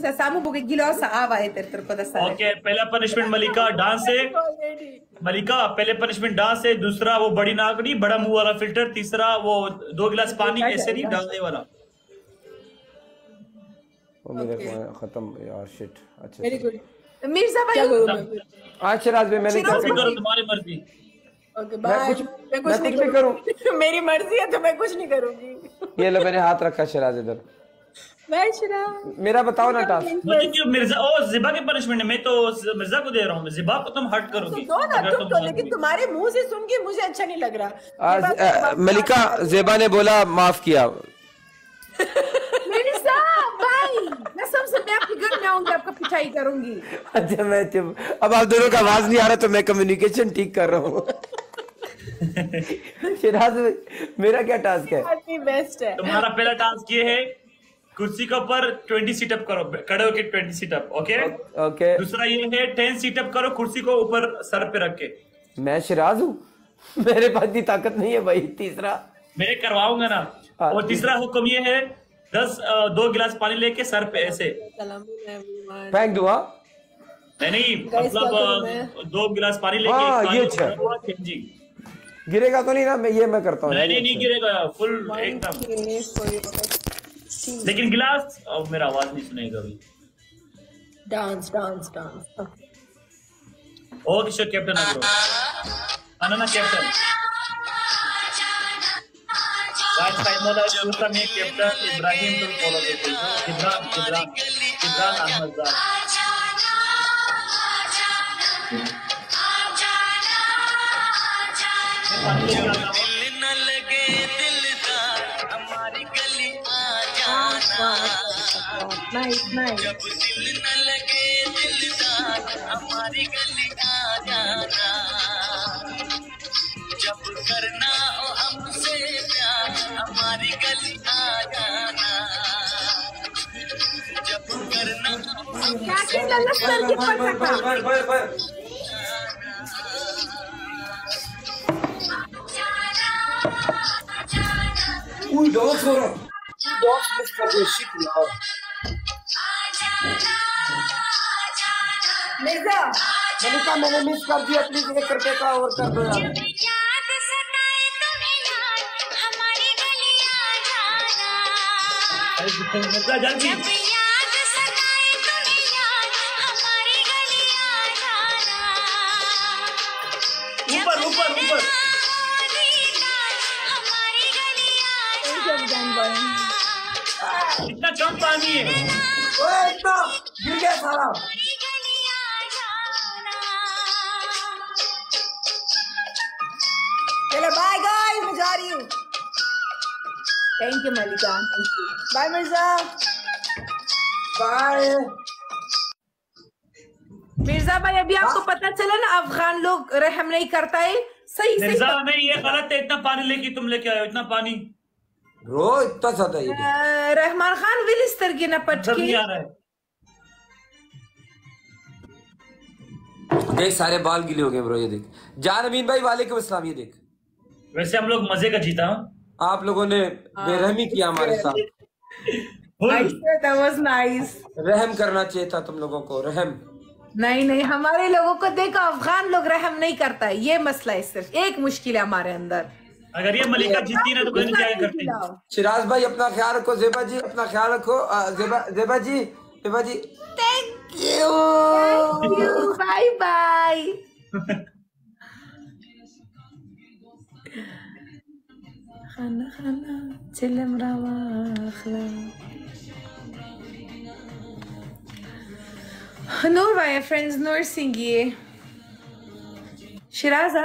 Samu sa ava ko. पहला punishment Malika dance है मलिका पहले पनिशमेंट डांस है दूसरा वो बड़ी नहीं बड़ा मुँह वाला फ़िल्टर तीसरा वो दो गिलास पानी ऐसे नहीं डालने वाला वो मेरे को खत्म यार शिट अच्छा वेरी गुड Mirza क्या bhai. करूँ मैं आज भाई मैंने क्या करो तुम्हारी मर्ज़ी ओके बाय मैं कुछ मैं कुछ भी करूँ मेरी मर्ज़ी है तो मैं कुछ नहीं करूँगी. ये लो मैंने हाथ रखा शराज इधर. मेरा बताओ ना टास्क। मुझे क्यों मिर्ज़ा ओ जिबा की पनिशमेंट है। मैं तो मिर्ज़ा को दे रहा हूँ। जिबा को तुम हट करोगी। दो ना तुम तो लेकिन तुम्हारे मुँह से सुन के मुझे अच्छा नहीं लग रहा। मलिका जेबा ने बोला माफ़ किया। आपके घर में आऊँगी आपका पिटाई करूँगी. अच्छा मैं चुप। अब आप दोनों का आवाज़ नहीं आ रहा तो मैं कम्युनिकेशन ठीक कर रहा हूँ। शराज मेरा क्या टास्क है? बेस्ट है। तुम्हारा पहला टास्क ये है कुर्सी के ऊपर 20 सीटअप करो खड़े होके 20 सीटअप ओके ओके दूसरा ये है 10 सीटअप करो कुर्सी को ऊपर सर पे रख के। मैं शराज हूँ। मेरे पास इतनी ताकत नहीं है भाई तीसरा। मैं करवाऊँगा ना। हाँ। और तीसरा। हुक्म ये है दस दो गिलास पानी लेके सर पे ऐसे। फेंक दूँ हाँ। नहीं नहीं मतलब दो गिलास पानी लेके हाँ, पानी ये अच्छा। गिरेगा तो नहीं ना मैं ये मैं करता हूँ। नहीं नहीं नहीं गिरेगा फुल एकदम। लेकिन गिलास अब मेरा आवाज़ नहीं सुनेगा अभी। डांस डांस डांस ओ किशोर कैप्टन करो अनना कैप्टन गाइस टाइम हो दूसरा में कैप्टन इब्राहिम तुम फॉलो करते हो। इब्राहिम इब्राहिम इब्राहिम अहमद जान नाइस नाइस जब दिल न लगे दिलदार हमारी गली आ जाना। जब करना हो हमसे प्यार हमारी गली आ जाना। जब करना क्या के लल्ला सर सकता. Uy, dos horas. Dos miss कर दिए मिर्ज़ा मलिका मैंने मिस कर दिया प्लीज़ एक करके का और कर दो यार। याद सताए तुम्हें यार हमारी गलियाँ जाना अरे मिर्ज़ा जल्दी जब याद सताए तुम्हें यार हमारी गलियाँ जाना। ऊपर ऊपर ऊपर। हमारी गलियाँ जाना। इतना कम पानी है। ओए गिर गया जाना चलो बाय गाइस मैं जा रही हूँ। Thank you Malika. Thank you. Bye Mirza bye Mirza भाई अभी आपको पता चला ना अफगान लोग रहम नहीं करता है? सही सही मिर्ज़ा नहीं ये गलत है इतना पानी लेके तुम लेके आयो इतना पानी। ब्रो इतना ज़्यादा ये रहमान खान विलिस्तर की नज़र नपट नहीं की। आ रहा देख सारे बाल गिले हो गए ब्रो ये देख। जान अमीन भाई वालेकुम अस्सलाम ये देख। वैसे हम लोग मज़े का जीता हाँ? आप लोगों ने बेरहमी किया हमारे साथ। nice. रहम करना चाहिए था तुम लोगों को रहम। नहीं नहीं हमारे लोगों को देखो अफगान लोग रहम नहीं करता है। ये मसला है सिर्फ़ एक मुश्किल है हमारे अंदर। अगर ये मलिका जीती ना तो नहीं क्या करती। शिराज भाई अपना ख्याल रखो जेबा जी अपना ख्याल रखो। Zeba Zeba ji Zeba ji. Thank you bye bye खाना खाना चिलम रवा अखला। नूर भाई फ्रेंड्स नूर सिंह ये। शिराजा